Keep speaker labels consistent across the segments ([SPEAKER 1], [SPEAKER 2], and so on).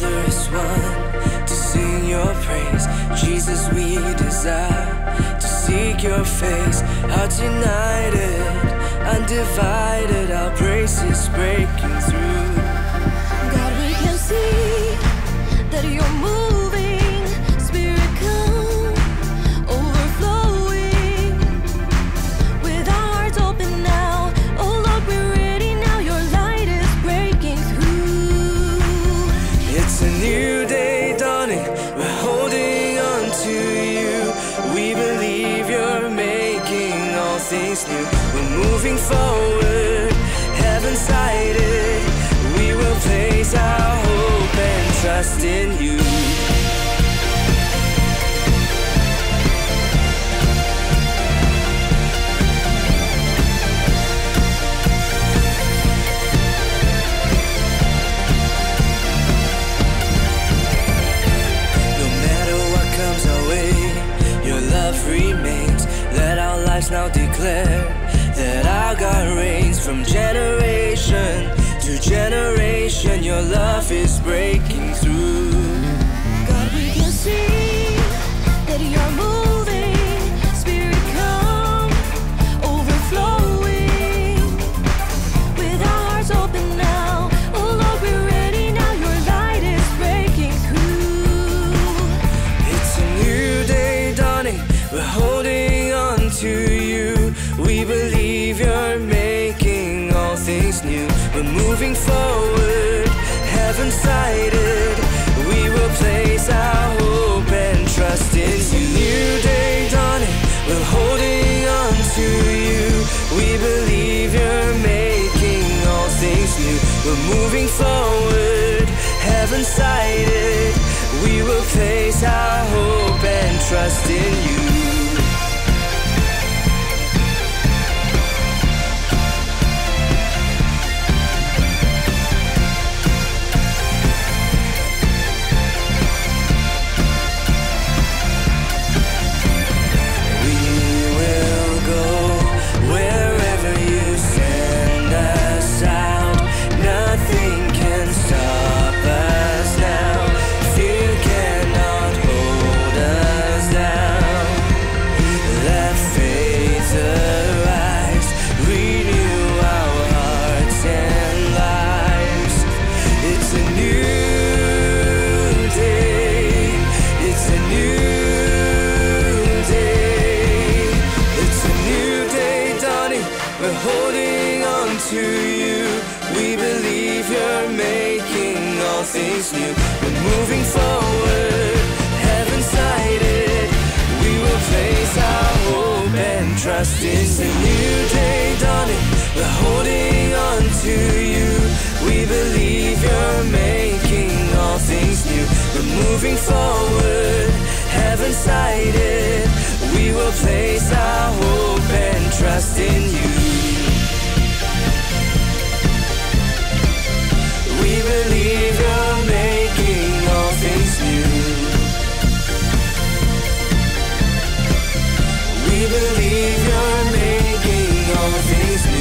[SPEAKER 1] together as one to sing your praise. Jesus, we desire to seek your face. Hearts united, undivided, our praise is breaking through.
[SPEAKER 2] God, we can see that you're now
[SPEAKER 1] declare that I got reigns from generation to generation. Your love is breaking through.
[SPEAKER 2] God, we can see that you're moving.
[SPEAKER 1] Moving forward, heaven sighted. We will place our hope and trust in you. New day dawning. We're holding on to you. We believe you're making all things new. We're moving forward, heaven sighted. We will place our hope and trust in you. New. We're moving forward, heaven sighted. We will place our hope and trust the new day dawning. We're holding on to you. We believe you're making all things new. We're moving forward, heaven sighted. We will place our hope and trust in you. Believe you're making all things new.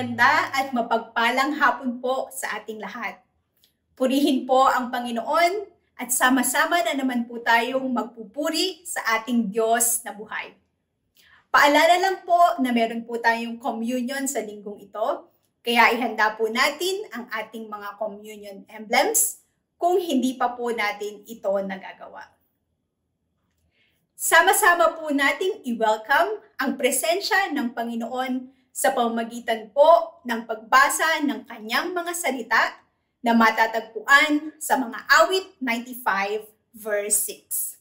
[SPEAKER 3] Maganda at mapagpalang hapon po sa ating lahat. Purihin po ang Panginoon at sama-sama na naman po tayong magpupuri sa ating Diyos na buhay. Paalala lang po na meron po tayong communion sa linggong ito, kaya ihanda po natin ang ating mga communion emblems kung hindi pa po natin ito nagagawa. Sama-sama po nating i-welcome ang presensya ng Panginoon sa pamamagitan po ng pagbasa ng kanyang mga salita na matatagpuan sa mga awit 95 verse 6.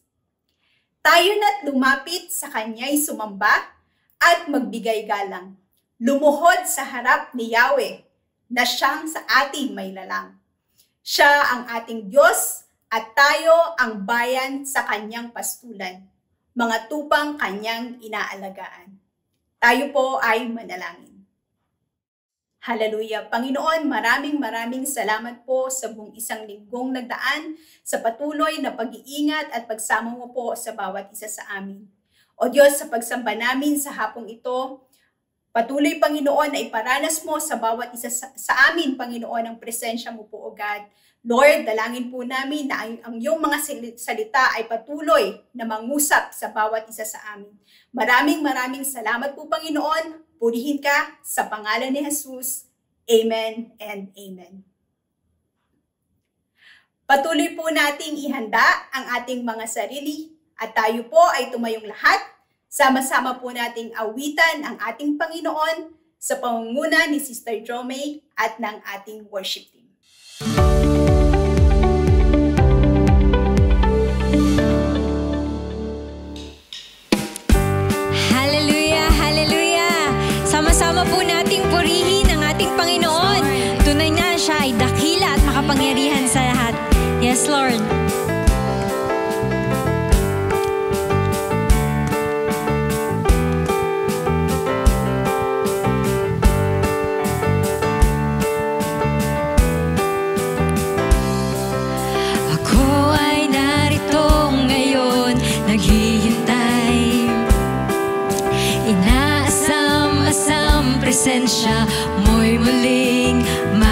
[SPEAKER 3] Tayo na't lumapit sa kanya'y sumamba at magbigay galang. Lumuhod sa harap ni Yahweh na siyang sa ating may lalang. Siya ang ating Diyos at tayo ang bayan sa kanyang pastulan mga tupang kanyang inaalagaan. Tayo po ay manalangin. Hallelujah. Panginoon, maraming maraming salamat po sa buong isang linggong nagdaan sa patuloy na pag-iingat at pagsama mo po sa bawat isa sa amin. O Diyos, sa pagsamba namin sa hapong ito, patuloy Panginoon na iparanas mo sa bawat isa sa, sa amin, Panginoon, ang presensya mo po, O God Lord, dalangin po namin na ang, ang iyong mga salita ay patuloy na mangusap sa bawat isa sa amin. Maraming maraming salamat po Panginoon. Purihin ka sa pangalan ni Jesus. Amen and Amen. Patuloy po nating ihanda ang ating mga sarili at tayo po ay tumayong lahat. Sama-sama po nating awitan ang ating Panginoon sa pangunguna ni Sister Jomay at ng ating worship team.
[SPEAKER 4] Po nating purihin ang ating Panginoon. Tunay na siya ay dakila at makapangyarihan sa lahat. Yes, Lord. Presensya mo'y muling ma-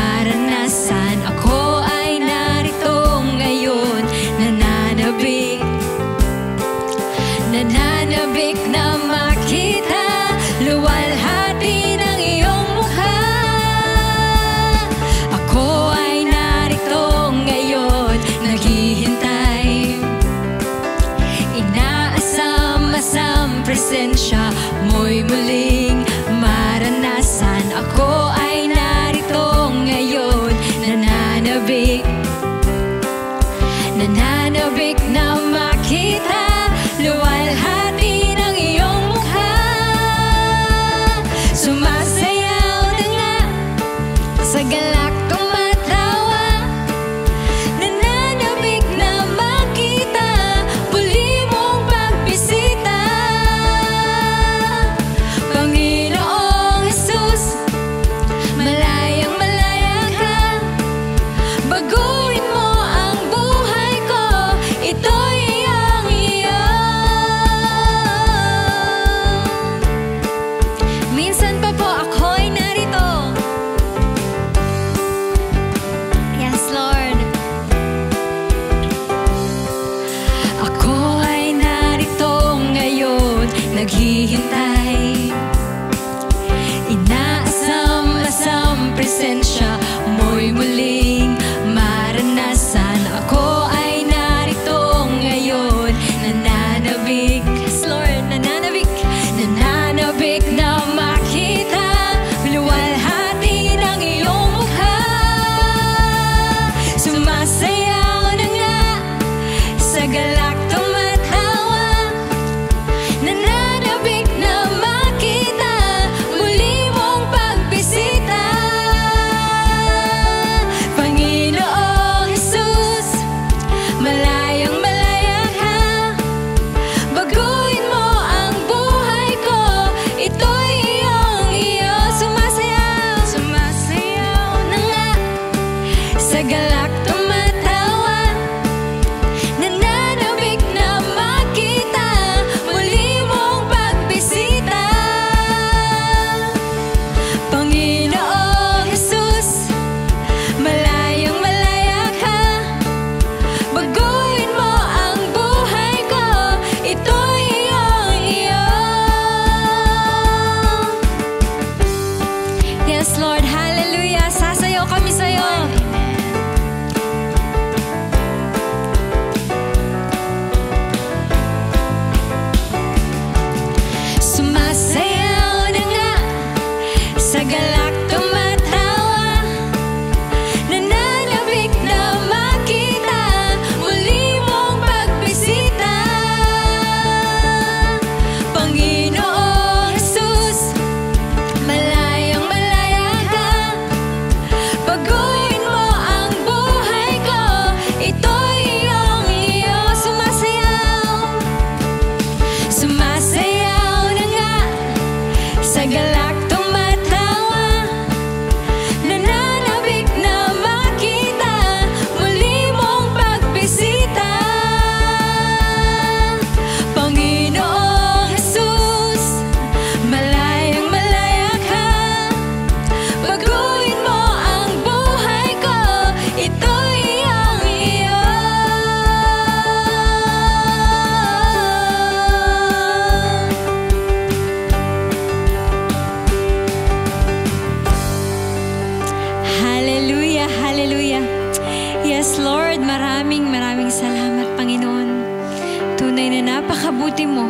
[SPEAKER 4] napakabuti mo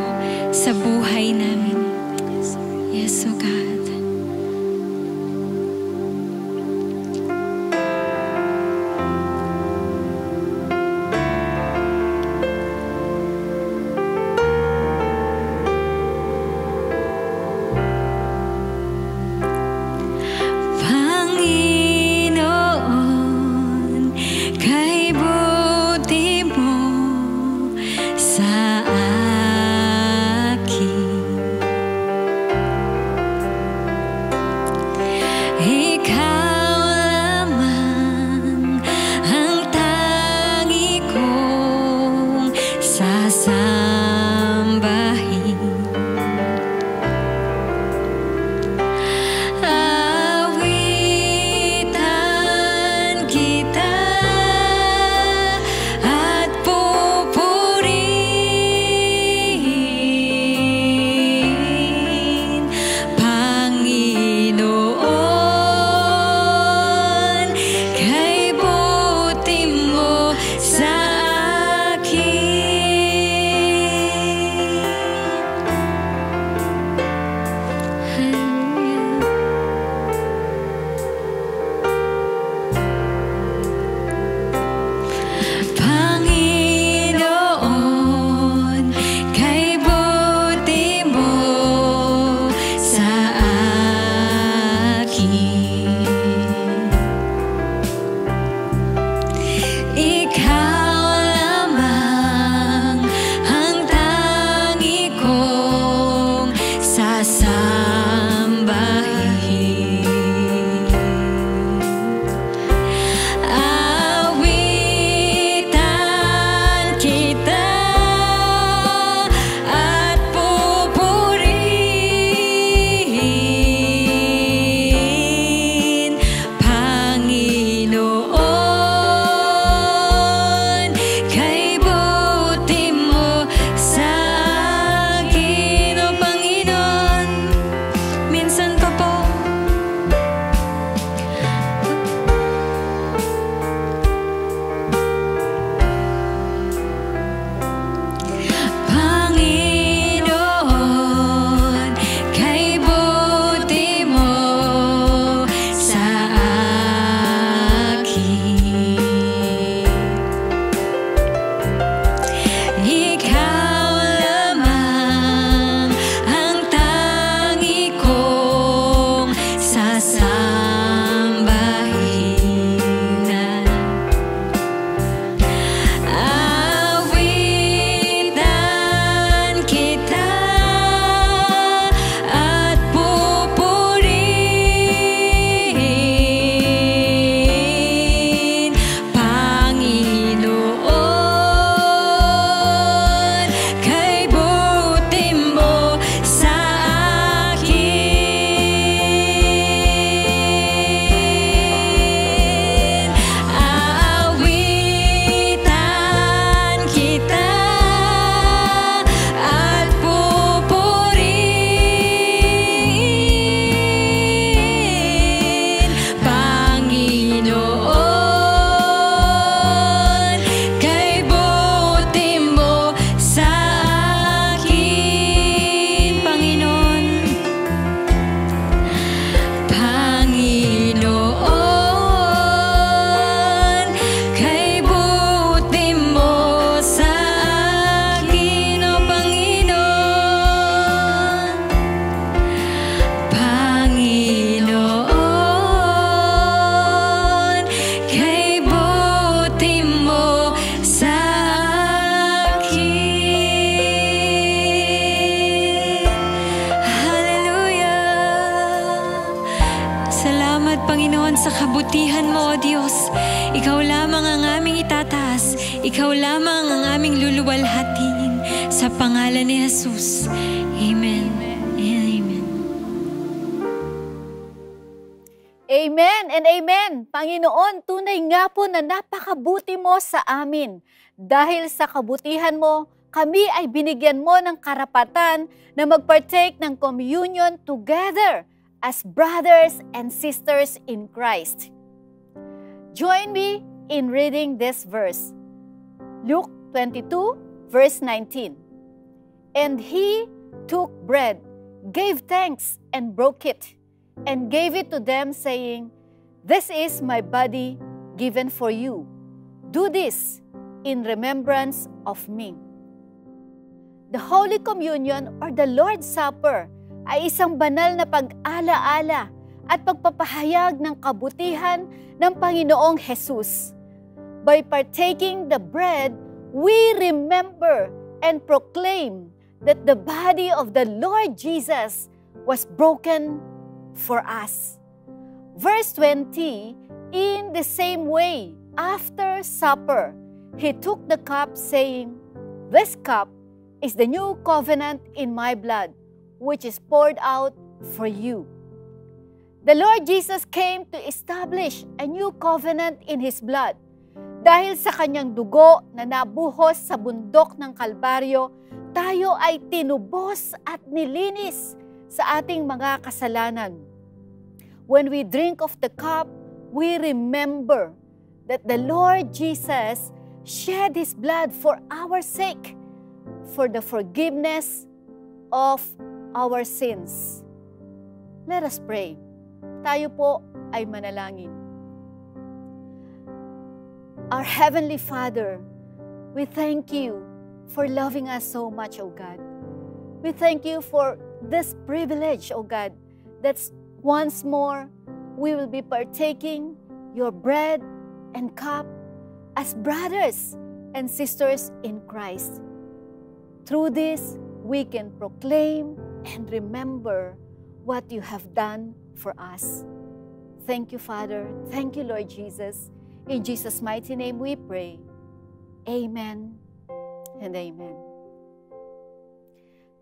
[SPEAKER 4] sa buhay namin. Yes, oh God. Po
[SPEAKER 5] na napakabuti mo sa amin. Dahil sa kabutihan mo, kami ay binigyan mo ng karapatan na magpartake ng communion together as brothers and sisters in Christ. Join me in reading this verse. Luke 22, verse 19. And he took bread, gave thanks, and broke it, and gave it to them, saying, This is my body given for you. Do this in remembrance of me. The Holy Communion or the Lord's Supper ay isang banal na pag-alaala at pagpapahayag ng kabutihan ng Panginoong Jesus. By partaking the bread, we remember and proclaim that the body of the Lord Jesus was broken for us. Verse 20, in the same way, after supper, he took the cup, saying, This cup is the new covenant in my blood, which is poured out for you. The Lord Jesus came to establish a new covenant in His blood. Dahil sa kanyang dugo na nabuhos sa bundok ng Kalbaryo, tayo ay tinubos at nilinis sa ating mga kasalanan. When we drink of the cup, we remember that the Lord Jesus shed His blood for our sake, for the forgiveness of our sins. Let us pray. Tayo po ay manalangin. Our Heavenly Father, we thank you for loving us so much, O God. We thank you for this privilege, O God, that once more we will be partaking your bread and cup as brothers and sisters in Christ. Through this, we can proclaim and remember what you have done for us. Thank you, Father. Thank you, Lord Jesus. In Jesus' mighty name we pray. Amen and amen.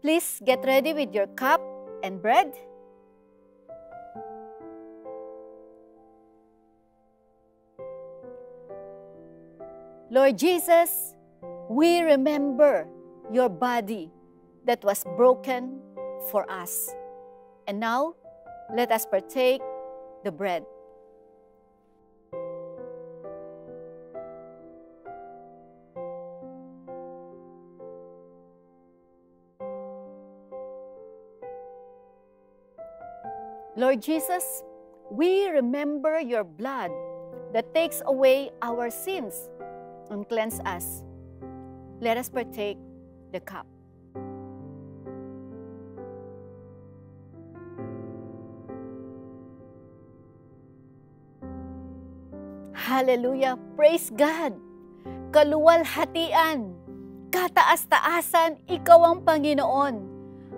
[SPEAKER 5] Please get ready with your cup and bread. Lord Jesus, we remember your body that was broken for us. And now, let us partake the bread. Lord Jesus, we remember your blood that takes away our sins and cleanse us. Let us partake the cup. Hallelujah! Praise God! Kaluwalhatian, kataas-taasan, ikaw ang Panginoon.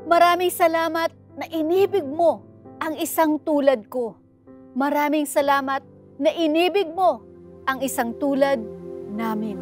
[SPEAKER 5] Maraming salamat na inibig mo ang isang tulad ko. Maraming salamat na inibig mo ang isang tulad namin.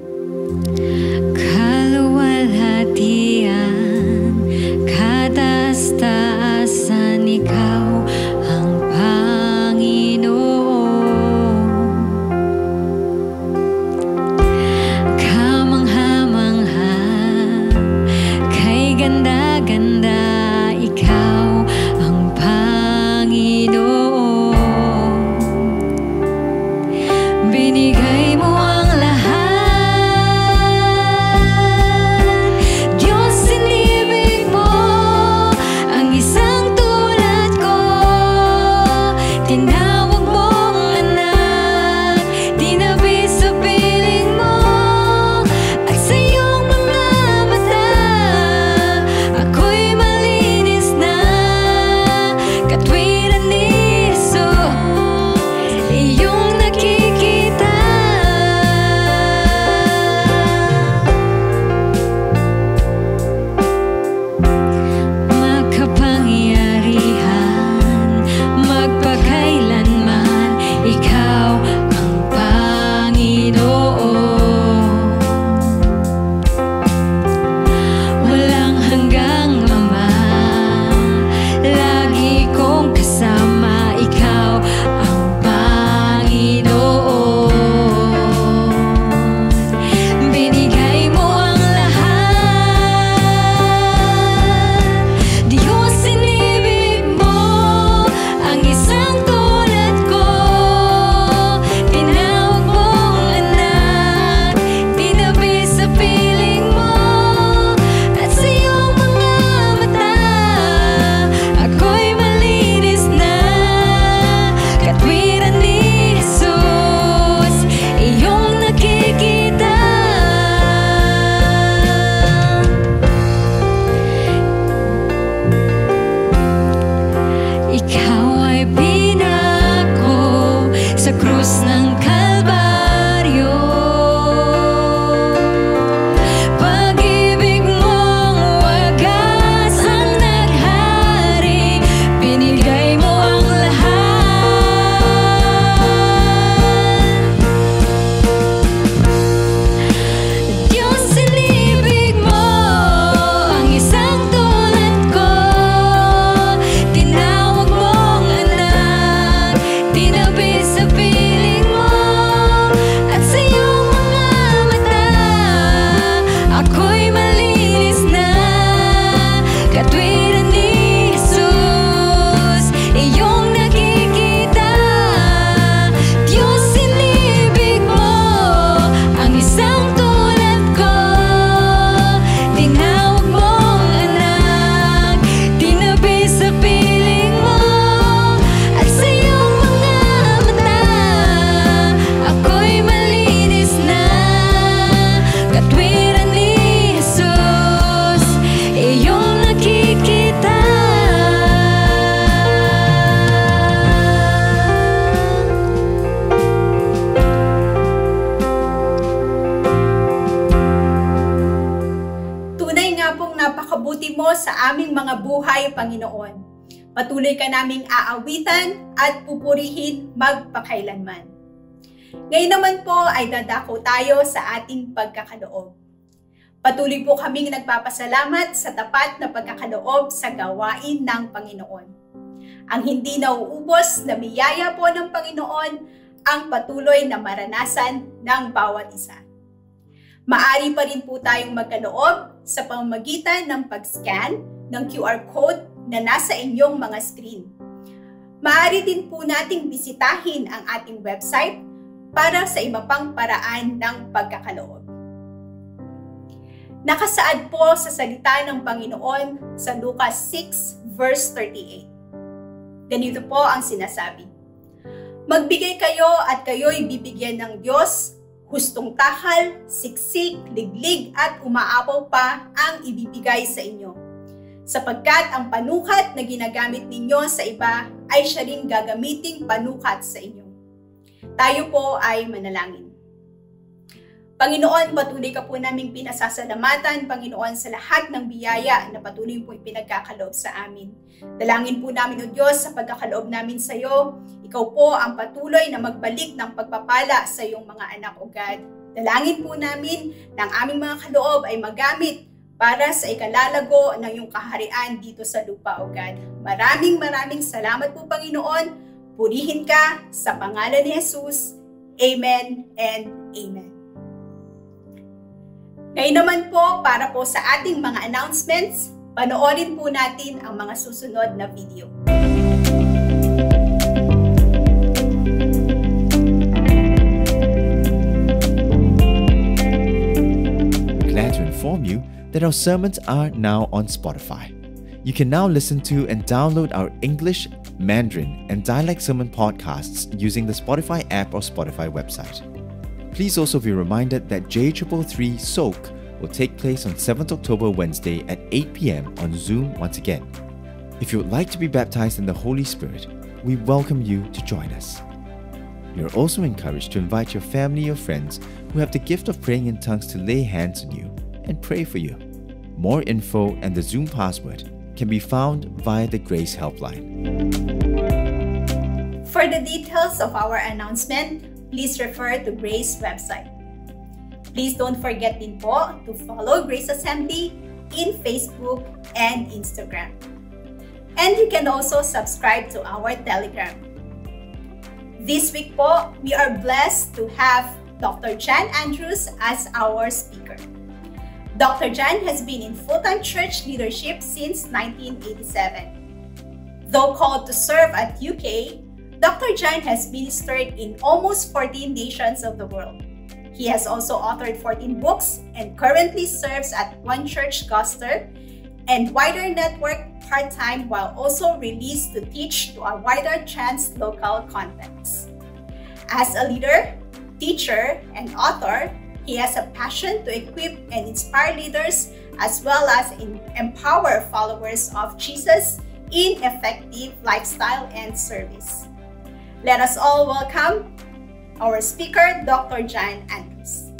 [SPEAKER 3] Aawitan at pupurihin magpakailanman. Ngayon naman po ay dadako tayo sa ating pagkakaloob. Patuloy po kaming nagpapasalamat sa tapat na pagkakaloob sa gawain ng Panginoon. Ang hindi nauubos na biyaya po ng Panginoon ang patuloy na maranasan ng bawat isa. Maari pa rin po tayong magkaloob sa pamamagitan ng pag-scan ng QR code na nasa inyong mga screen. Maari din po nating bisitahin ang ating website para sa iba pang paraan ng pagkakaloob. Nakasaad po sa salita ng Panginoon sa Lucas 6 verse 38. Ganito po ang sinasabi. Magbigay kayo at kayo'y bibigyan ng Diyos, hustong takal, siksik, liglig at umaapaw pa ang ibibigay sa inyo. Sapagkat ang panukat na ginagamit ninyo sa iba ay siya rin gagamiting panukat sa inyo. Tayo po ay manalangin. Panginoon, patuloy ka po naming pinasasalamatan, Panginoon, sa lahat ng biyaya na patuloy po ipinagkakaloob sa amin. Dalangin po namin, O Diyos, sa pagkakaloob namin sa iyo. Ikaw po ang patuloy na magbalik ng pagpapala sa iyong mga anak, O God. Dalangin po namin na ang aming mga kaloob ay magamit para sa ikalalago ng iyong kaharian dito sa lupa, O God. Maraming maraming salamat po, Panginoon. Purihin ka sa pangalan ni Jesus. Amen and Amen. Ngayon naman po, para po sa ating mga announcements, panoorin po natin ang mga susunod na video.
[SPEAKER 6] Glad to inform you that our sermons are now on Spotify. You can now listen to and download our English, Mandarin, and dialect sermon podcasts using the Spotify app or Spotify website. Please also be reminded that J333 Soak will take place on 7th October Wednesday at 8 p.m. on Zoom once again. If you would like to be baptized in the Holy Spirit, we welcome you to join us. You're also encouraged to invite your family or friends who have the gift of praying in tongues to lay hands on you and pray for you. More info and the Zoom password can be found via the Grace Helpline.
[SPEAKER 3] For the details of our announcement, please refer to Grace website. Please don't forget din po to follow Grace Assembly in Facebook and Instagram. And you can also subscribe to our Telegram. This week po, we are blessed to have Dr. Jan Andrews as our speaker. Dr. Jan has been in full-time church leadership since 1987. Though called to serve at UK, Dr. Jan has ministered in almost 14 nations of the world. He has also authored 14 books and currently serves at One Church Gloucester and Wider Network part-time while also released to teach to a wider trans-local context. As a leader, teacher, and author, he has a passion to equip and inspire leaders as well as empower followers of Jesus in effective lifestyle and service. Let us all welcome our speaker, Dr. John Andrews.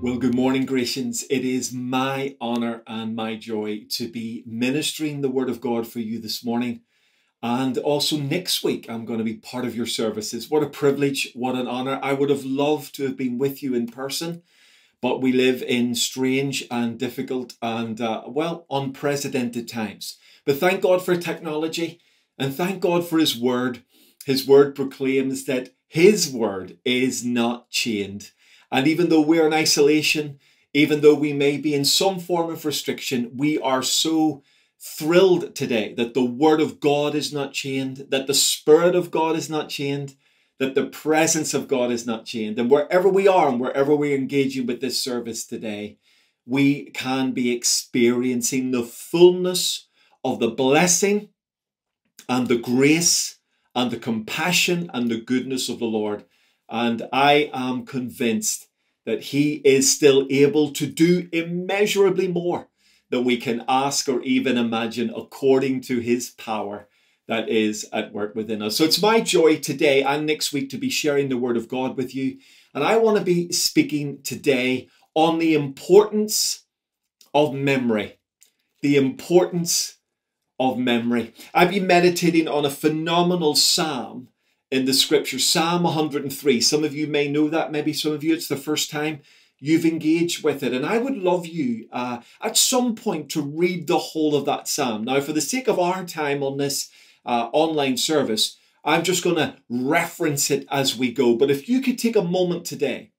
[SPEAKER 7] Well, good morning, Gracians. It is my honor and my joy to be ministering the Word of God for you this morning. And also next week, I'm going to be part of your services. What a privilege, what an honor. I would have loved to have been with you in person, but we live in strange and difficult and, uh, well, unprecedented times. But thank God for technology and thank God for His Word. His Word proclaims that His Word is not chained. And even though we're in isolation, even though we may be in some form of restriction, we are so thrilled today that the Word of God is not chained, that the Spirit of God is not chained, that the presence of God is not chained. And wherever we are and wherever we're engaging with this service today, we can be experiencing the fullness of the blessing and the grace and the compassion and the goodness of the Lord. And I am convinced that He is still able to do immeasurably more than we can ask or even imagine according to His power that is at work within us. So it's my joy today and next week to be sharing the Word of God with you. And I want to be speaking today on the importance of memory. The importance of memory. I've been meditating on a phenomenal psalm in the scripture, Psalm 103. Some of you may know that, maybe some of you it's the first time you've engaged with it. And I would love you uh, at some point to read the whole of that psalm. Now, for the sake of our time on this uh, online service, I'm just going to reference it as we go. But if you could take a moment today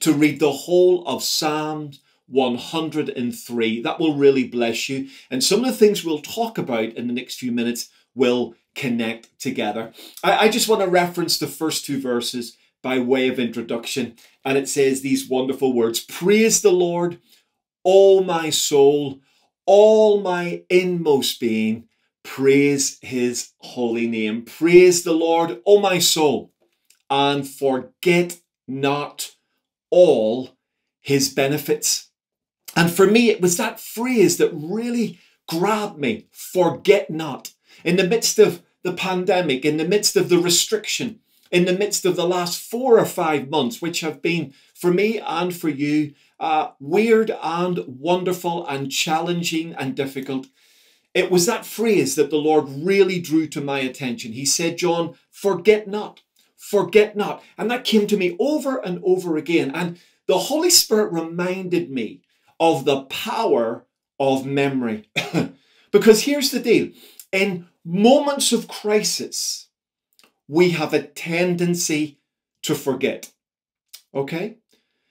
[SPEAKER 7] to read the whole of Psalm 103, that will really bless you. And some of the things we'll talk about in the next few minutes will connect together. I, I just want to reference the first two verses by way of introduction. And it says these wonderful words Praise the Lord, all my soul, all my inmost being. Praise his holy name. Praise the Lord, O my soul, and forget not all his benefits. And for me, it was that phrase that really grabbed me forget not. In the midst of the pandemic, in the midst of the restriction, in the midst of the last four or five months, which have been for me and for you uh, weird and wonderful and challenging and difficult. It was that phrase that the Lord really drew to my attention. He said, John, forget not, forget not. And that came to me over and over again. And the Holy Spirit reminded me of the power of memory. because here's the deal in moments of crisis, we have a tendency to forget. Okay?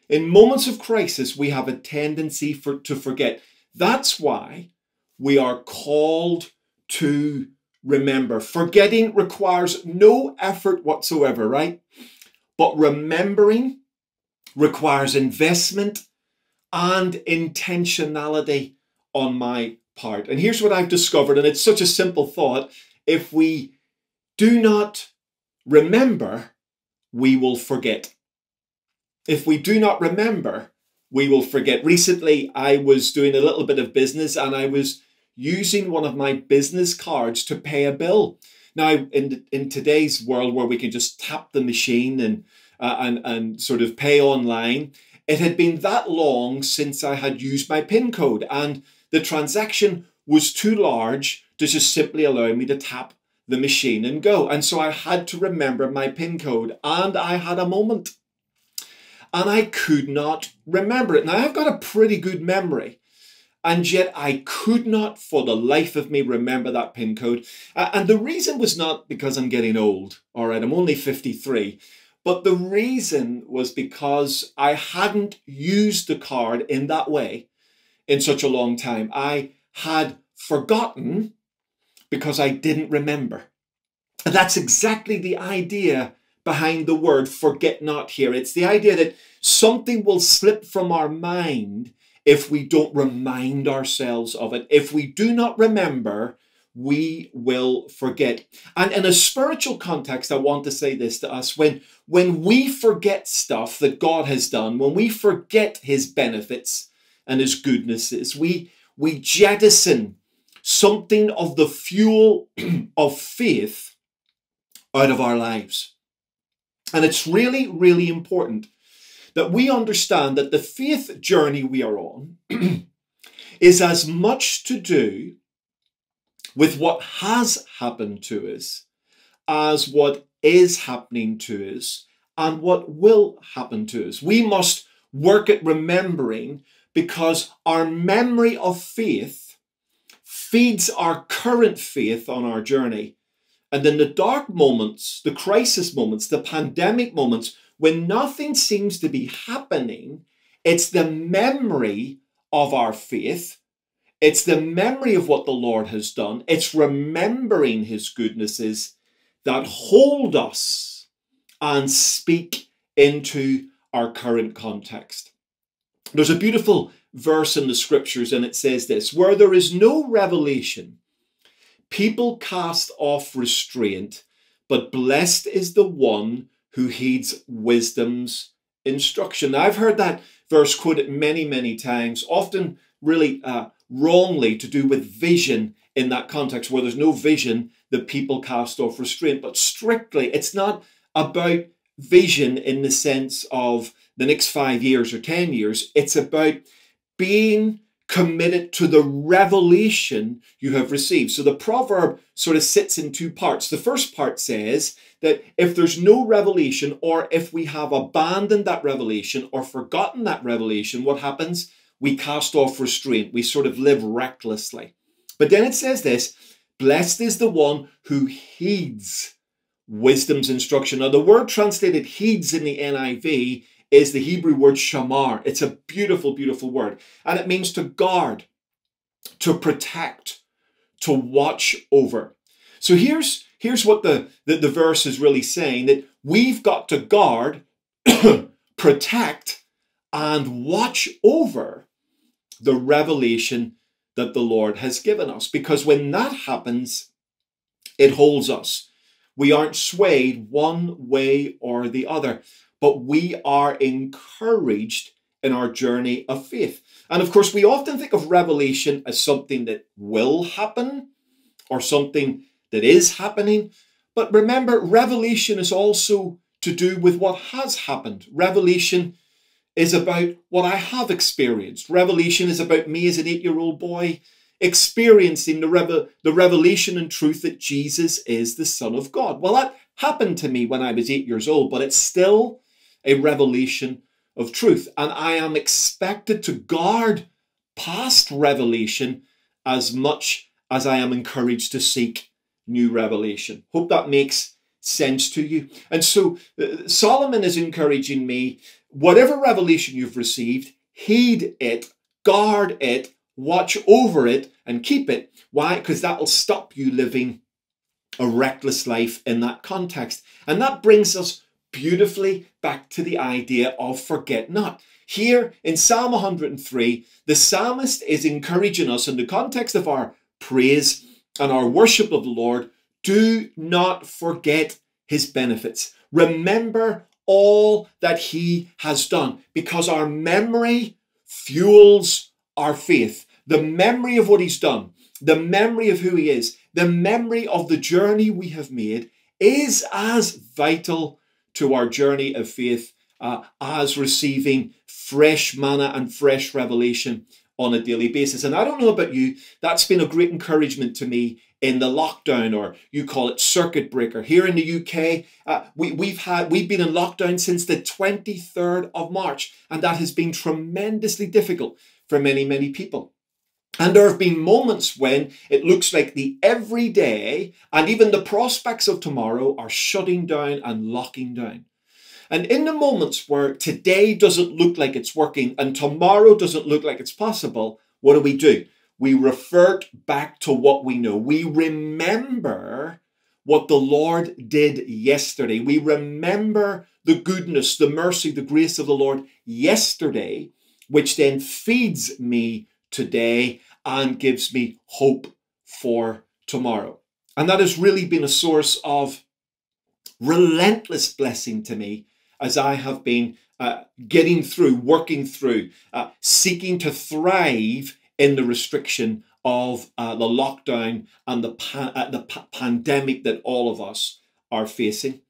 [SPEAKER 7] In moments of crisis, we have a tendency for, to forget. That's why we are called to remember. Forgetting requires no effort whatsoever, right? But remembering requires investment and intentionality on my part. And here's what I've discovered, and it's such a simple thought. If we do not remember, we will forget. If we do not remember, we will forget. Recently, I was doing a little bit of business and I was using one of my business cards to pay a bill. Now, in in today's world where we can just tap the machine and uh, and and sort of pay online, it had been that long since I had used my PIN code, and the transaction was too large to just simply allow me to tap the machine and go. And so I had to remember my PIN code, and I had a moment. And I could not remember it. Now, I've got a pretty good memory, and yet I could not for the life of me remember that PIN code. Uh, and the reason was not because I'm getting old, all right, I'm only 53. But the reason was because I hadn't used the card in that way in such a long time. I had forgotten because I didn't remember. And that's exactly the idea behind the word forget not here. It's the idea that something will slip from our mind if we don't remind ourselves of it. If we do not remember, we will forget. And in a spiritual context, I want to say this to us when, when we forget stuff that God has done, when we forget his benefits, and his goodnesses. We, we jettison something of the fuel of faith out of our lives. And it's really, really important that we understand that the faith journey we are on is as much to do with what has happened to us as what is happening to us and what will happen to us. We must work at remembering because our memory of faith feeds our current faith on our journey. And in the dark moments, the crisis moments, the pandemic moments, when nothing seems to be happening, it's the memory of our faith. It's the memory of what the Lord has done. It's remembering his goodnesses that hold us and speak into our current context. There's a beautiful verse in the scriptures, and it says this Where there is no revelation, people cast off restraint, but blessed is the one who heeds wisdom's instruction. Now, I've heard that verse quoted many, many times, often really uh, wrongly to do with vision in that context. Where there's no vision, the people cast off restraint. But strictly, it's not about vision in the sense of the next five years or 10 years. It's about being committed to the revelation you have received. So the proverb sort of sits in two parts. The first part says that if there's no revelation, or if we have abandoned that revelation or forgotten that revelation, what happens? We cast off restraint. We sort of live recklessly. But then it says this Blessed is the one who heeds wisdom's instruction. Now, the word translated heeds in the NIV is the Hebrew word shamar. It's a beautiful, beautiful word. And it means to guard, to protect, to watch over. So here's, here's what the, the, the verse is really saying that we've got to guard, protect, and watch over the revelation that the Lord has given us. Because when that happens, it holds us. We aren't swayed one way or the other but we are encouraged in our journey of faith. And of course, we often think of revelation as something that will happen or something that is happening. But remember, revelation is also to do with what has happened. Revelation is about what I have experienced. Revelation is about me as an eight year old boy experiencing the, revel- the revelation and truth that Jesus is the Son of God. Well, that happened to me when I was eight years old, but it's still a revelation of truth. And I am expected to guard past revelation as much as I am encouraged to seek new revelation. Hope that makes sense to you. And so uh, Solomon is encouraging me whatever revelation you've received, heed it, guard it, watch over it, and keep it. Why? Because that will stop you living a reckless life in that context. And that brings us beautifully back to the idea of forget not. Here in Psalm 103, the psalmist is encouraging us in the context of our praise and our worship of the Lord do not forget his benefits. Remember all that he has done because our memory fuels our faith. The memory of what he's done, the memory of who he is, the memory of the journey we have made is as vital to our journey of faith uh, as receiving fresh manna and fresh revelation on a daily basis. And I don't know about you, that's been a great encouragement to me in the lockdown, or you call it circuit breaker. Here in the UK, uh, we, we've had we've been in lockdown since the 23rd of March, and that has been tremendously difficult for many, many people. And there have been moments when it looks like the everyday and even the prospects of tomorrow are shutting down and locking down. And in the moments where today doesn't look like it's working and tomorrow doesn't look like it's possible, what do we do? We revert back to what we know. We remember what the Lord did yesterday. We remember the goodness, the mercy, the grace of the Lord yesterday, which then feeds me today and gives me hope for tomorrow. And that has really been a source of relentless blessing to me as I have been uh, getting through, working through, uh, seeking to thrive in the restriction of uh, the lockdown and the, pa- uh, the pa- pandemic that all of us are facing.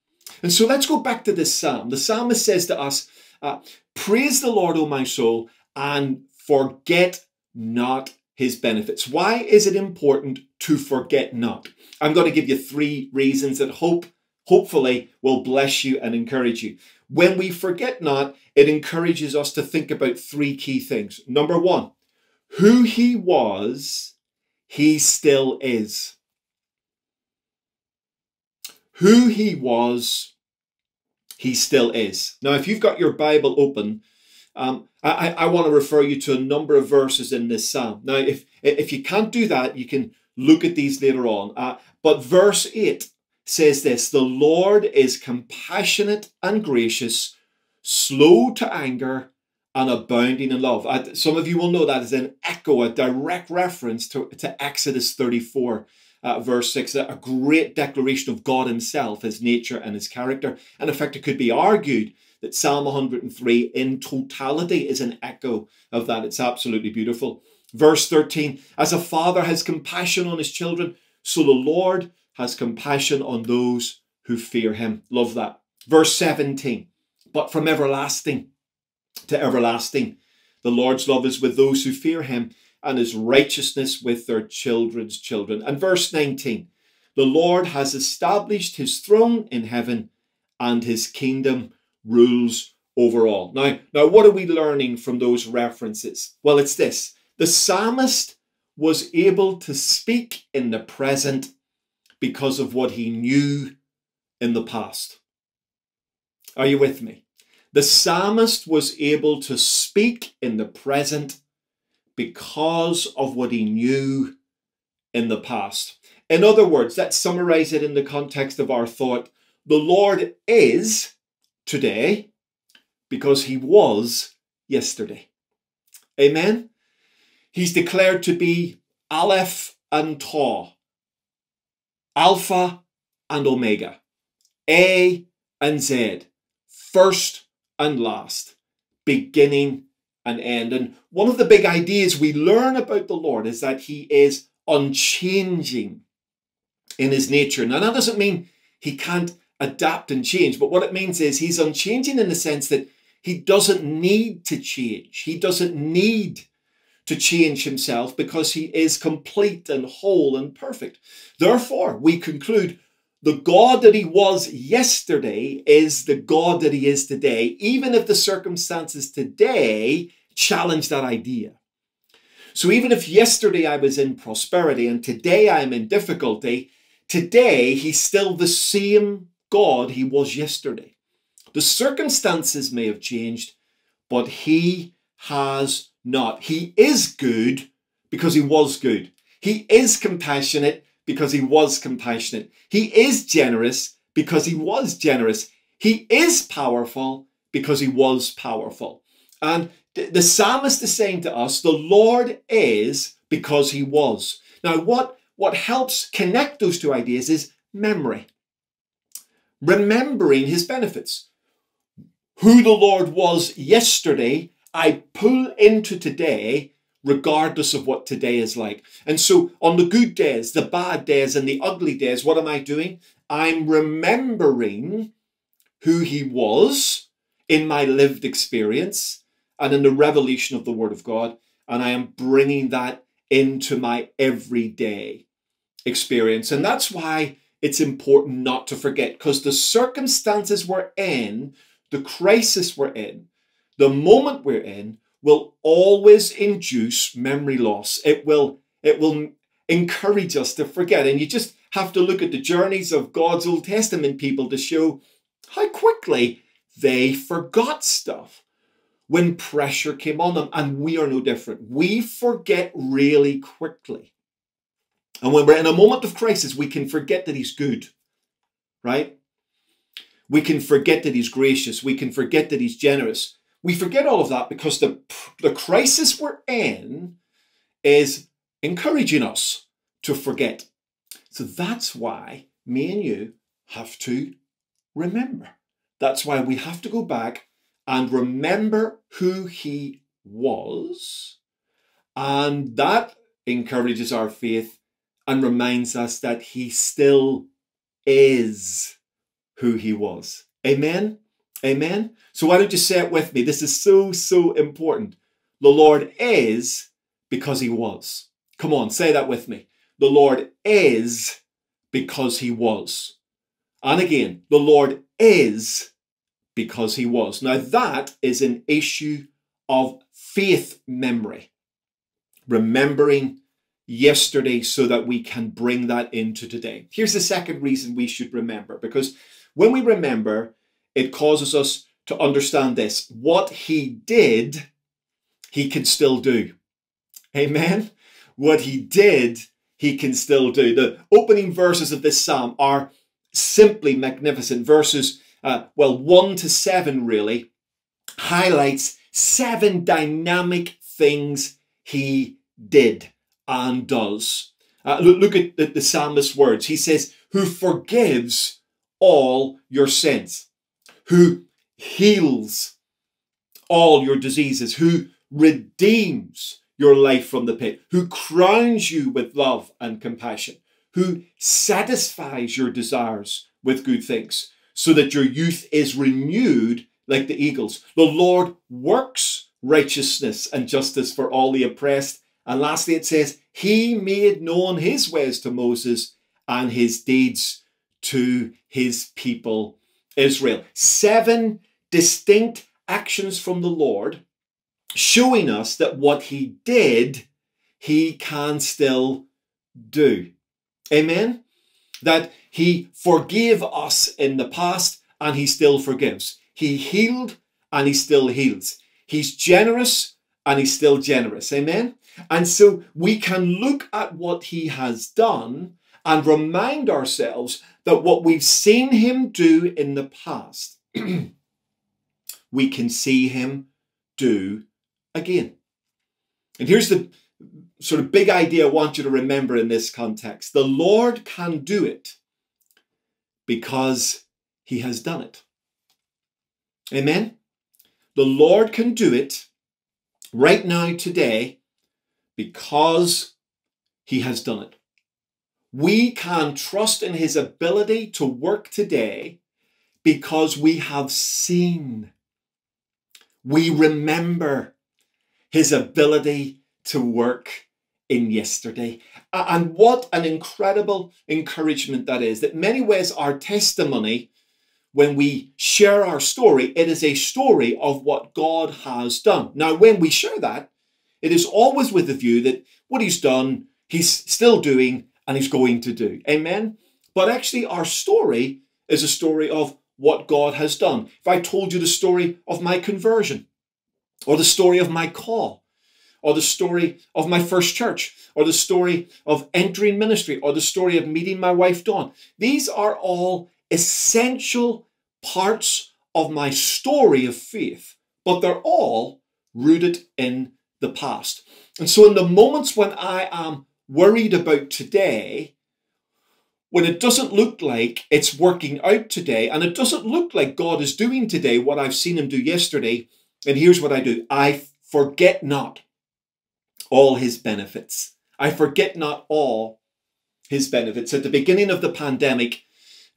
[SPEAKER 7] And so let's go back to this psalm. The psalmist says to us, uh, Praise the Lord, O my soul, and forget not his benefits. Why is it important to forget not? I'm going to give you three reasons that hope hopefully will bless you and encourage you. When we forget not, it encourages us to think about three key things. Number 1, who he was, he still is. Who he was, he still is. Now, if you've got your Bible open, um, I, I want to refer you to a number of verses in this psalm. Now, if if you can't do that, you can look at these later on. Uh, but verse 8 says this The Lord is compassionate and gracious, slow to anger, and abounding in love. Uh, some of you will know that is an echo, a direct reference to, to Exodus 34. Uh, verse 6, a great declaration of God Himself, His nature, and His character. And in fact, it could be argued that Psalm 103 in totality is an echo of that. It's absolutely beautiful. Verse 13 As a father has compassion on his children, so the Lord has compassion on those who fear him. Love that. Verse 17. But from everlasting to everlasting, the Lord's love is with those who fear him, and his righteousness with their children's children. And verse 19. The Lord has established his throne in heaven, and his kingdom rules overall. Now, now, what are we learning from those references? Well, it's this the psalmist was able to speak in the present because of what he knew in the past. Are you with me? The psalmist was able to speak in the present because of what he knew in the past. In other words, let's summarize it in the context of our thought. The Lord is today because he was yesterday. Amen? He's declared to be Aleph and Tau, Alpha and Omega, A and Z, first and last, beginning and end. And one of the big ideas we learn about the Lord is that he is unchanging in his nature. Now, that doesn't mean he can't adapt and change, but what it means is he's unchanging in the sense that he doesn't need to change. He doesn't need to change himself because he is complete and whole and perfect. Therefore, we conclude the God that he was yesterday is the God that he is today, even if the circumstances today challenge that idea. So even if yesterday I was in prosperity and today I'm in difficulty, today he's still the same God he was yesterday. The circumstances may have changed, but he has not. He is good because he was good. He is compassionate because he was compassionate. He is generous because he was generous. He is powerful because he was powerful. And the psalmist is saying to us, the Lord is because he was. Now, what, what helps connect those two ideas is memory. Remembering his benefits. Who the Lord was yesterday, I pull into today regardless of what today is like. And so on the good days, the bad days, and the ugly days, what am I doing? I'm remembering who he was in my lived experience and in the revelation of the Word of God. And I am bringing that into my everyday experience. And that's why it's important not to forget, because the circumstances we're in, the crisis we're in, the moment we're in, will always induce memory loss. It will, it will encourage us to forget. And you just have to look at the journeys of God's Old Testament people to show how quickly they forgot stuff when pressure came on them. And we are no different. We forget really quickly. And when we're in a moment of crisis, we can forget that He's good, right? We can forget that He's gracious. We can forget that He's generous. We forget all of that because the, the crisis we're in is encouraging us to forget. So that's why me and you have to remember. That's why we have to go back and remember who he was. And that encourages our faith and reminds us that he still is who he was. Amen. Amen. So why don't you say it with me? This is so, so important. The Lord is because he was. Come on, say that with me. The Lord is because he was. And again, the Lord is because he was. Now, that is an issue of faith memory, remembering yesterday so that we can bring that into today. Here's the second reason we should remember because when we remember, it causes us to understand this. What he did, he can still do. Amen. What he did, he can still do. The opening verses of this psalm are simply magnificent. Verses, uh, well, one to seven really highlights seven dynamic things he did and does. Uh, look, look, at the, the psalmist's words. He says, Who forgives all your sins who heals all your diseases, who redeems your life from the pit, who crowns you with love and compassion, who satisfies your desires with good things, so that your youth is renewed like the eagles. The Lord works righteousness and justice for all the oppressed. And lastly, it says, He made known His ways to Moses and His deeds to His people Israel. Seven distinct actions from the Lord showing us that what He did, He can still do. Amen? That He forgave us in the past and He still forgives. He healed and He still heals. He's generous and He's still generous. Amen? And so we can look at what He has done and remind ourselves that what we've seen Him do in the past, we can see Him do again. And here's the sort of big idea I want you to remember in this context the Lord can do it because He has done it. Amen? The Lord can do it right now, today, because He has done it. We can trust in His ability to work today because we have seen. We remember His ability to work in yesterday. And what an incredible encouragement that is. That many ways our testimony, when we share our story, it is a story of what God has done. Now, when we share that, it is always with the view that what He's done, He's still doing, and He's going to do. Amen? But actually, our story is a story of what God has done. If I told you the story of my conversion, or the story of my call, or the story of my first church, or the story of entering ministry, or the story of meeting my wife Dawn. These are all essential parts of my story of faith, but they're all rooted in the past. And so, in the moments when I am worried about today, when it doesn't look like it's working out today, and it doesn't look like God is doing today what I've seen Him do yesterday, and here's what I do I forget not all his benefits. I forget not all his benefits. At the beginning of the pandemic,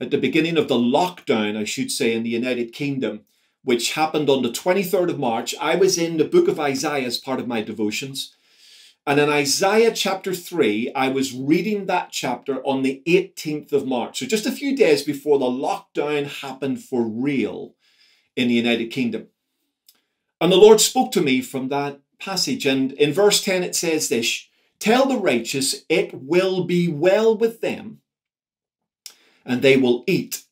[SPEAKER 7] at the beginning of the lockdown, I should say, in the United Kingdom, which happened on the 23rd of March, I was in the book of Isaiah as part of my devotions. And in Isaiah chapter 3, I was reading that chapter on the 18th of March. So just a few days before the lockdown happened for real in the United Kingdom. And the Lord spoke to me from that passage. And in verse 10, it says this Tell the righteous it will be well with them, and they will eat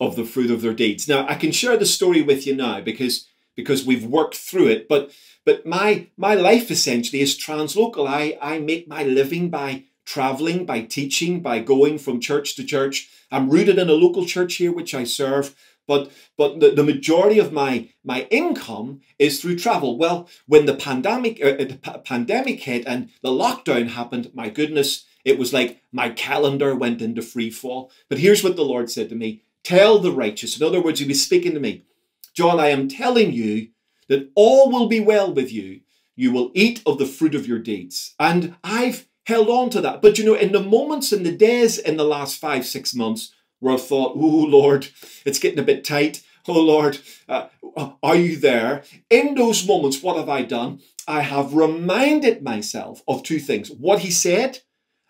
[SPEAKER 7] of the fruit of their deeds. Now, I can share the story with you now because, because we've worked through it, but but my my life essentially is translocal. I, I make my living by traveling, by teaching, by going from church to church. I'm rooted in a local church here, which I serve but but the, the majority of my my income is through travel. Well, when the pandemic uh, the p- pandemic hit and the lockdown happened, my goodness, it was like my calendar went into free fall. But here's what the Lord said to me: Tell the righteous. In other words, He was speaking to me, John. I am telling you that all will be well with you. You will eat of the fruit of your deeds, and I've held on to that. But you know, in the moments, in the days, in the last five six months where I've thought, oh Lord, it's getting a bit tight. Oh Lord, uh, are you there? In those moments, what have I done? I have reminded myself of two things. What he said,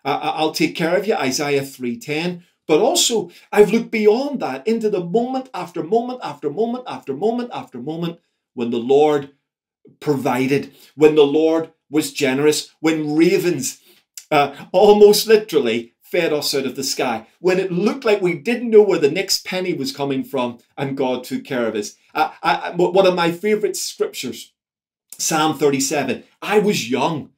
[SPEAKER 7] uh, I'll take care of you, Isaiah 3.10. But also, I've looked beyond that into the moment after moment after moment after moment after moment when the Lord provided, when the Lord was generous, when ravens uh, almost literally fed us out of the sky when it looked like we didn't know where the next penny was coming from and God took care of us. I, I, one of my favorite scriptures, Psalm 37. I was young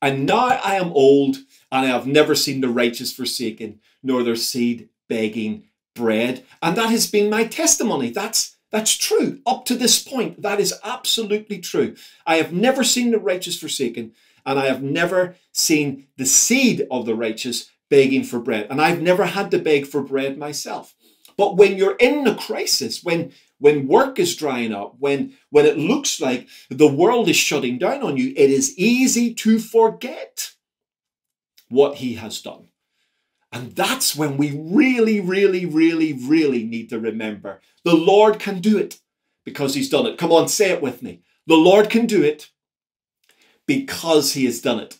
[SPEAKER 7] and now I am old and I have never seen the righteous forsaken nor their seed begging bread. And that has been my testimony. That's that's true. Up to this point, that is absolutely true. I have never seen the righteous forsaken, and I have never seen the seed of the righteous begging for bread. And I've never had to beg for bread myself. But when you're in a crisis, when when work is drying up, when when it looks like the world is shutting down on you, it is easy to forget what he has done. And that's when we really, really, really, really need to remember the Lord can do it because He's done it. Come on, say it with me. The Lord can do it because He has done it.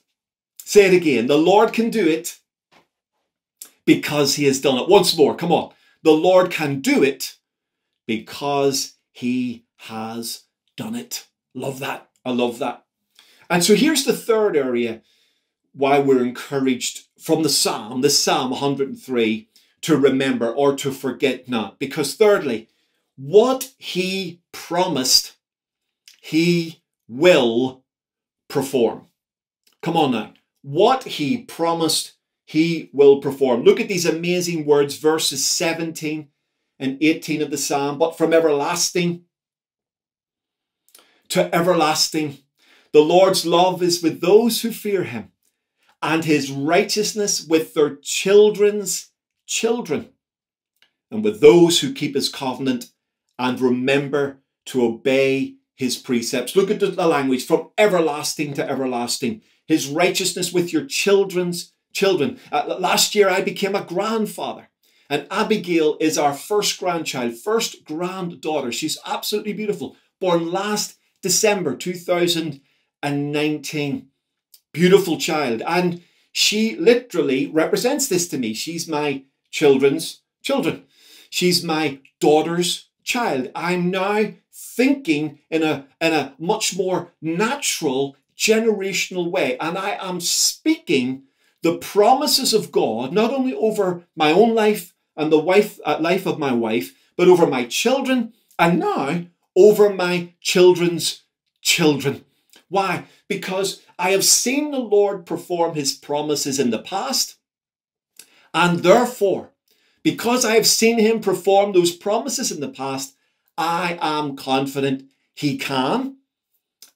[SPEAKER 7] Say it again. The Lord can do it because He has done it. Once more, come on. The Lord can do it because He has done it. Love that. I love that. And so here's the third area why we're encouraged from the Psalm, the Psalm 103, to remember or to forget not. Because thirdly, what he promised, he will perform. Come on now. What he promised, he will perform. Look at these amazing words, verses 17 and 18 of the Psalm. But from everlasting to everlasting, the Lord's love is with those who fear him, and his righteousness with their children's children, and with those who keep his covenant and remember to obey his precepts. Look at the language from everlasting to everlasting. His righteousness with your children's children. Uh, last year, I became a grandfather. And Abigail is our first grandchild, first granddaughter. She's absolutely beautiful. Born last December 2019. Beautiful child. And she literally represents this to me. She's my children's children. She's my daughter's child. I'm now thinking in a, in a much more natural, generational way. And I am speaking the promises of God, not only over my own life and the wife, uh, life of my wife, but over my children and now over my children's children. Why? Because I have seen the Lord perform his promises in the past, and therefore, because I have seen him perform those promises in the past, I am confident he can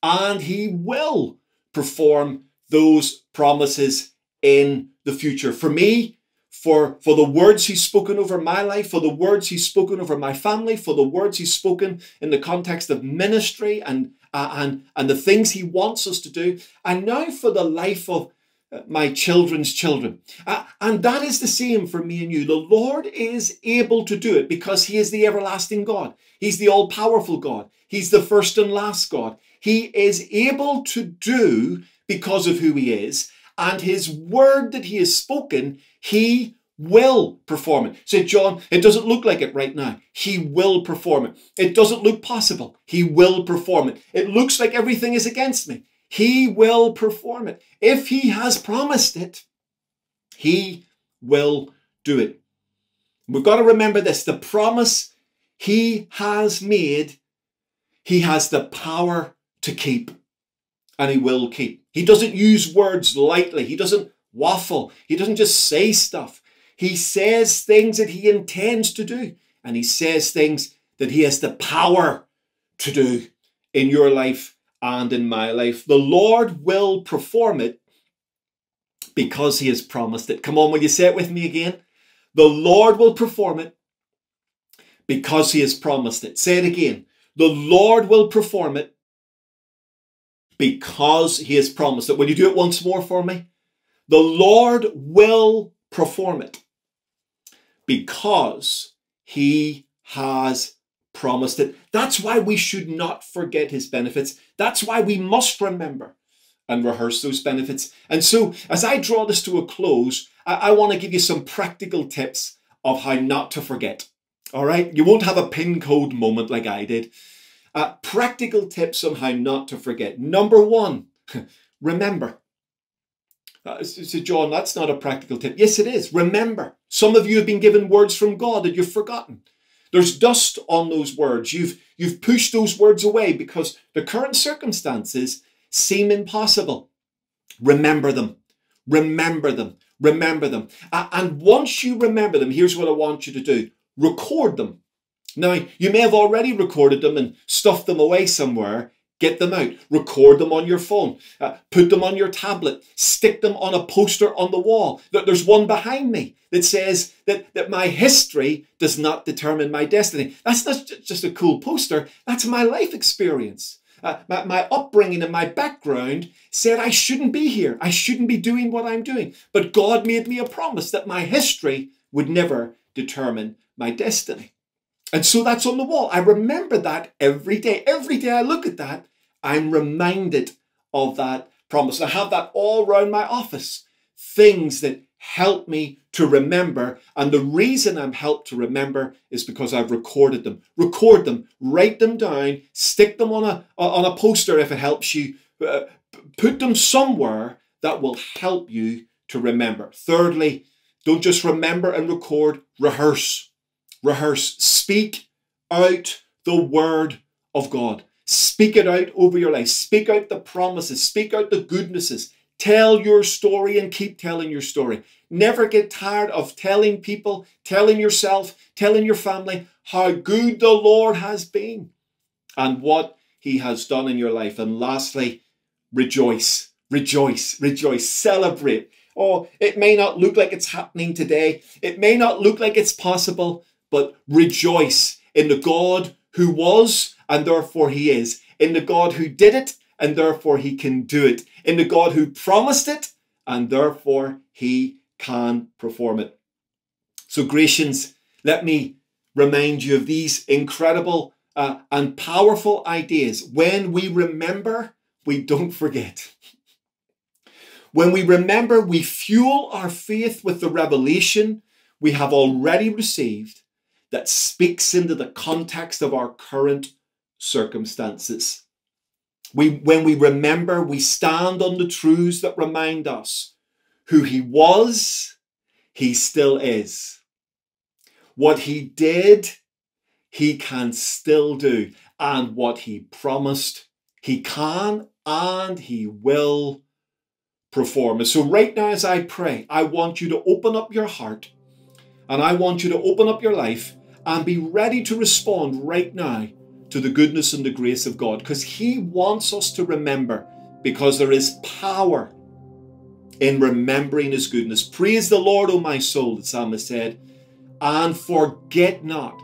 [SPEAKER 7] and he will perform those promises in the future. For me, for, for the words he's spoken over my life, for the words he's spoken over my family, for the words he's spoken in the context of ministry and, uh, and, and the things he wants us to do, and now for the life of uh, my children's children. Uh, and that is the same for me and you. The Lord is able to do it because he is the everlasting God. He's the all powerful God. He's the first and last God. He is able to do because of who he is and his word that he has spoken, he will perform it. Say, John, it doesn't look like it right now. He will perform it. It doesn't look possible. He will perform it. It looks like everything is against me. He will perform it. If he has promised it, he will do it. We've got to remember this the promise he has made, he has the power to keep and he will keep. He doesn't use words lightly. He doesn't waffle. He doesn't just say stuff. He says things that he intends to do, and he says things that he has the power to do in your life and in my life. The Lord will perform it because he has promised it. Come on, will you say it with me again? The Lord will perform it because he has promised it. Say it again. The Lord will perform it because he has promised it. Will you do it once more for me? The Lord will perform it because he has promised it. That's why we should not forget his benefits. That's why we must remember and rehearse those benefits. And so, as I draw this to a close, I, I want to give you some practical tips of how not to forget. All right? You won't have a pin code moment like I did. Uh, practical tips on how not to forget. Number one, remember. Uh, so, John, that's not a practical tip. Yes, it is. Remember. Some of you have been given words from God that you've forgotten. There's dust on those words. You've, you've pushed those words away because the current circumstances seem impossible. Remember them. Remember them. Remember them. Uh, and once you remember them, here's what I want you to do record them. Now, you may have already recorded them and stuffed them away somewhere. Get them out. Record them on your phone. Uh, put them on your tablet. Stick them on a poster on the wall. There's one behind me that says that, that my history does not determine my destiny. That's not just a cool poster. That's my life experience. uh, my, my upbringing and my background said I shouldn't be here. I shouldn't be doing what I'm doing. But God made me a promise that my history would never determine my destiny. And so that's on the wall. I remember that every day. Every day I look at that, I'm reminded of that promise. I have that all around my office. Things that help me to remember. And the reason I'm helped to remember is because I've recorded them. Record them, write them down, stick them on a, on a poster if it helps you. Uh, put them somewhere that will help you to remember. Thirdly, don't just remember and record, rehearse. Rehearse. Speak out the word of God. Speak it out over your life. Speak out the promises. Speak out the goodnesses. Tell your story and keep telling your story. Never get tired of telling people, telling yourself, telling your family how good the Lord has been and what he has done in your life. And lastly, rejoice, rejoice, rejoice, celebrate. Oh, it may not look like it's happening today. It may not look like it's possible, but rejoice in the God who was and therefore he is, in the God who did it and therefore he can do it, in the God who promised it and therefore he can perform it. So, Gracians, let me remind you of these incredible uh, and powerful ideas. When we remember, we don't forget. When we remember, we fuel our faith with the revelation we have already received that speaks into the context of our current circumstances. We, when we remember, we stand on the truths that remind us who he was, he still is. What he did, he can still do. And what he promised, he can and he will perform. And so, right now, as I pray, I want you to open up your heart and I want you to open up your life and be ready to respond right now to the goodness and the grace of God because He wants us to remember because there is power in remembering His goodness. Praise the Lord, O my soul, the psalmist said, and forget not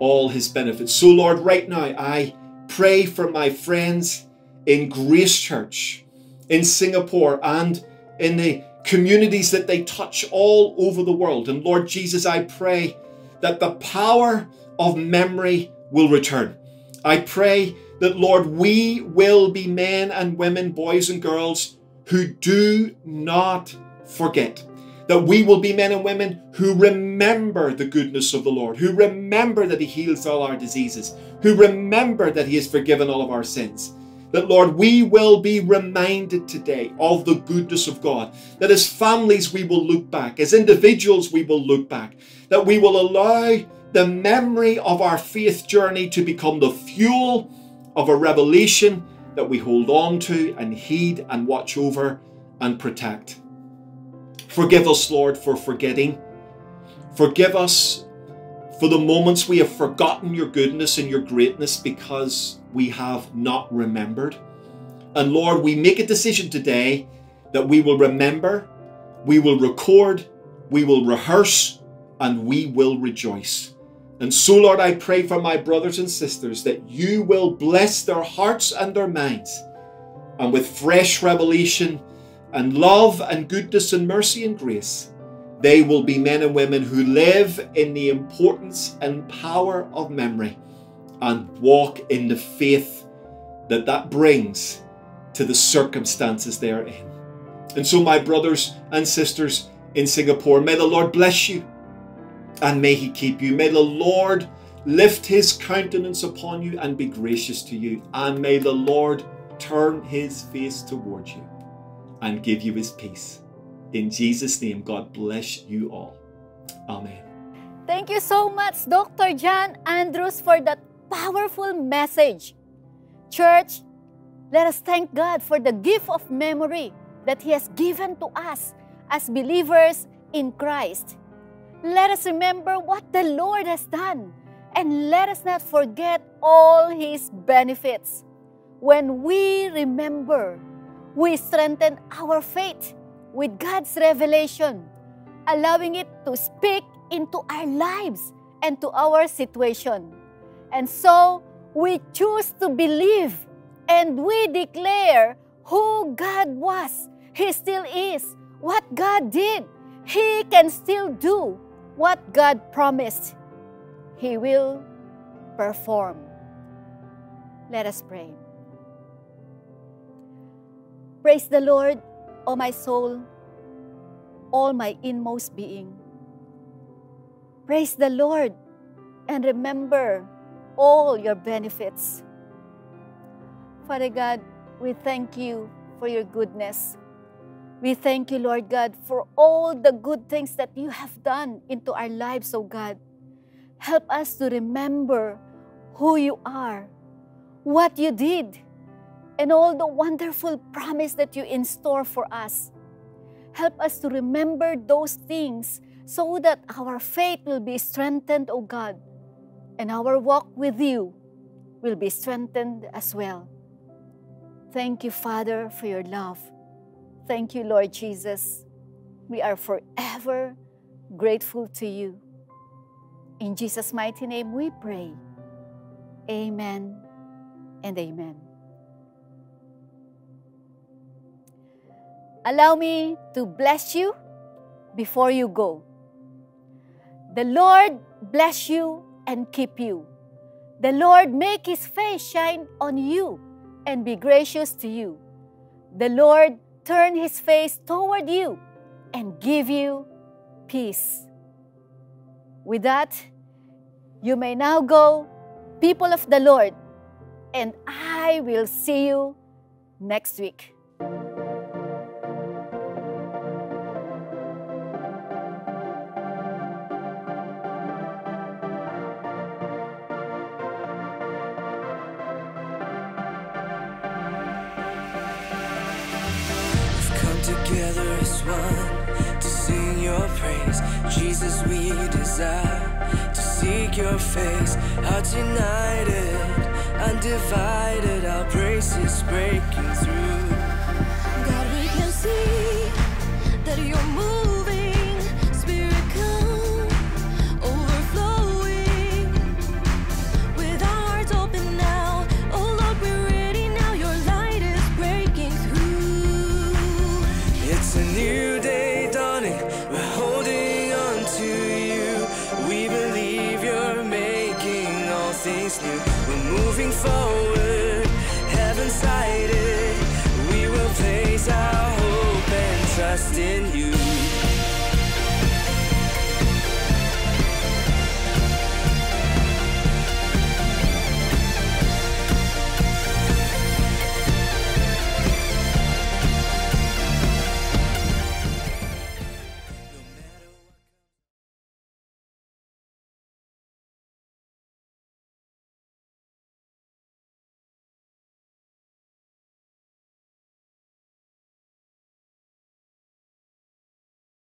[SPEAKER 7] all His benefits. So, Lord, right now I pray for my friends in Grace Church in Singapore and in the communities that they touch all over the world. And Lord Jesus, I pray that the power of memory will return. I pray that, Lord, we will be men and women, boys and girls who do not forget. That we will be men and women who remember the goodness of the Lord, who remember that He heals all our diseases, who remember that He has forgiven all of our sins. That, Lord, we will be reminded today of the goodness of God. That as families we will look back, as individuals we will look back. That we will allow the memory of our faith journey to become the fuel of a revelation that we hold on to and heed and watch over and protect. Forgive us, Lord, for forgetting. Forgive us for the moments we have forgotten your goodness and your greatness because we have not remembered. And Lord, we make a decision today that we will remember, we will record, we will rehearse, and we will rejoice. And so, Lord, I pray for my brothers and sisters that you will bless their hearts and their minds, and with fresh revelation and love and goodness and mercy and grace, they will be men and women who live in the importance and power of memory and walk in the faith that that brings to the circumstances they are in. And so, my brothers and sisters in Singapore, may the Lord bless you and may he keep you. May the Lord lift his countenance upon you and be gracious to you. And may the Lord turn his face towards you and give you his peace. In Jesus' name, God bless you all. Amen.
[SPEAKER 5] Thank you so much, Dr. John Andrews, for that powerful message. Church, let us thank God for the gift of memory that He has given to us as believers in Christ. Let us remember what the Lord has done and let us not forget all His benefits. When we remember, we strengthen our faith with God's revelation, allowing it to speak into our lives and to our situation. And so we choose to believe and we declare who God was, He still is, what God did. He can still do what God promised. He will perform. Let us pray. Praise the Lord, O my soul, all my inmost being. Praise the Lord and remember all your benefits. Father God, we thank you for your goodness. We thank you, Lord God, for all the good things that you have done into our lives, O God. Help us to remember who you are, what you did, and all the wonderful promise that you in store for us. Help us to remember those things so that our faith will be strengthened, O God, and our walk with you will be strengthened as well. Thank you, Father, for your love. Thank you, Lord Jesus. We are forever grateful to you. In Jesus' mighty name we pray. Amen and amen. Allow me to bless you before you go. The Lord bless you and keep you. The Lord make his face shine on you and be gracious to you. The Lord turn his face toward you and give you peace. With that, you may now go, people of the Lord, and I will see you next week.
[SPEAKER 1] Jesus, we desire to seek your face. Hearts united, undivided, our praise is breaking through.